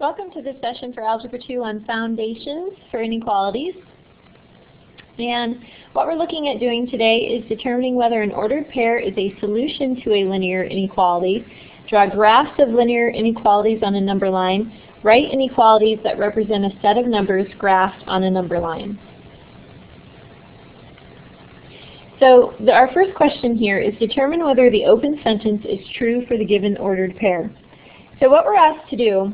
Welcome to this session for Algebra 2 on Foundations for Inequalities. And what we're looking at doing today is determining whether an ordered pair is a solution to a linear inequality, draw graphs of linear inequalities on a number line, write inequalities that represent a set of numbers graphed on a number line. So the, our first question here is determine whether the open sentence is true for the given ordered pair. So what we're asked to do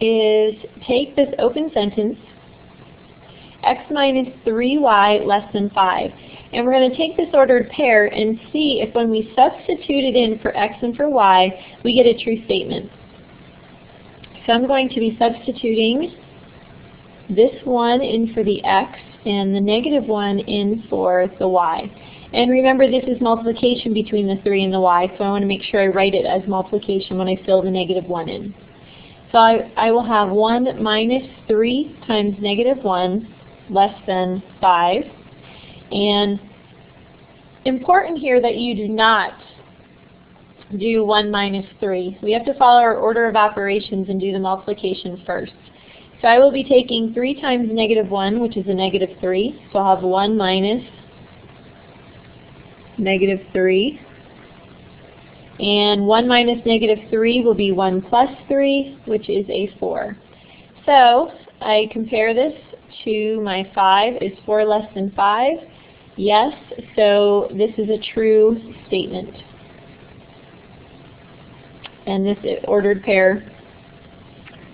is take this open sentence, x minus 3y less than 5. And we're going to take this ordered pair and see if when we substitute it in for x and for y, we get a true statement. So I'm going to be substituting this one in for the x and the negative one in for the y. And remember this is multiplication between the 3 and the y, so I want to make sure I write it as multiplication when I fill the negative 1 in. So I, I will have 1 minus 3 times negative 1 less than 5. And important here that you do not do 1 minus 3. We have to follow our order of operations and do the multiplication first. So I will be taking 3 times negative 1, which is a negative 3. So I'll have 1 minus negative 3 and 1 minus negative 3 will be 1 plus 3, which is a 4. So I compare this to my 5. Is 4 less than 5? Yes, so this is a true statement. And this ordered pair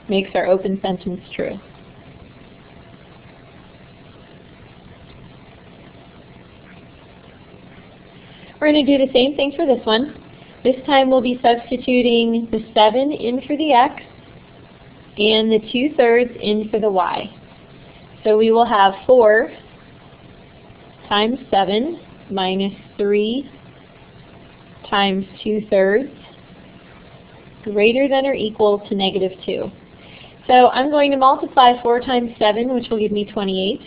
makes our open sentence true. We're going to do the same thing for this one. This time we'll be substituting the 7 in for the x and the 2 thirds in for the y. So we will have 4 times 7 minus 3 times 2 thirds greater than or equal to negative 2. So I'm going to multiply 4 times 7, which will give me 28.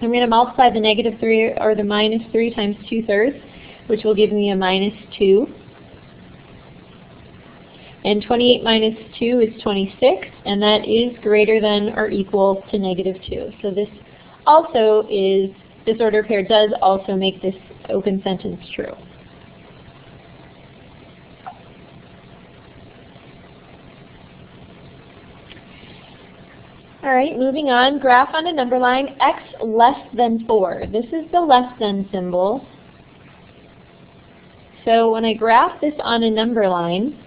I'm going to multiply the negative 3 or the minus 3 times 2 thirds, which will give me a minus 2. And 28 minus 2 is 26, and that is greater than or equal to negative 2. So this also is, this order pair does also make this open sentence true. All right, moving on, graph on a number line, x less than 4. This is the less than symbol. So when I graph this on a number line,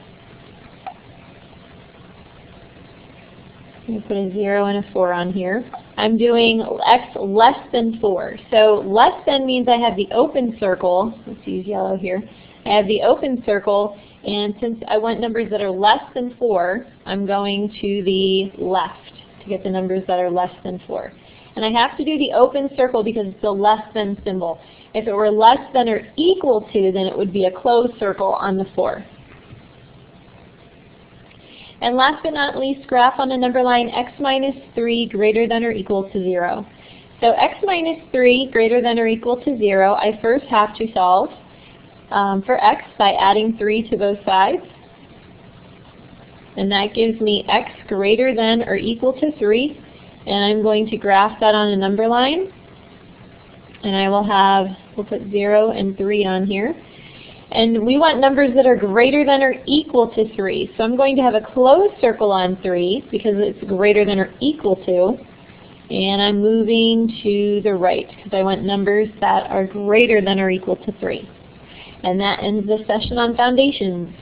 I'm going to put a 0 and a 4 on here. I'm doing x less than 4. So less than means I have the open circle. Let's use yellow here. I have the open circle, and since I want numbers that are less than 4, I'm going to the left to get the numbers that are less than 4. And I have to do the open circle because it's a less than symbol. If it were less than or equal to, then it would be a closed circle on the 4. And last but not least, graph on a number line x minus 3 greater than or equal to 0. So x minus 3 greater than or equal to 0, I first have to solve um, for x by adding 3 to both sides. And that gives me x greater than or equal to 3. And I'm going to graph that on a number line and I will have, we'll put 0 and 3 on here. And we want numbers that are greater than or equal to 3. So I'm going to have a closed circle on 3 because it's greater than or equal to. And I'm moving to the right because I want numbers that are greater than or equal to 3. And that ends the session on foundations.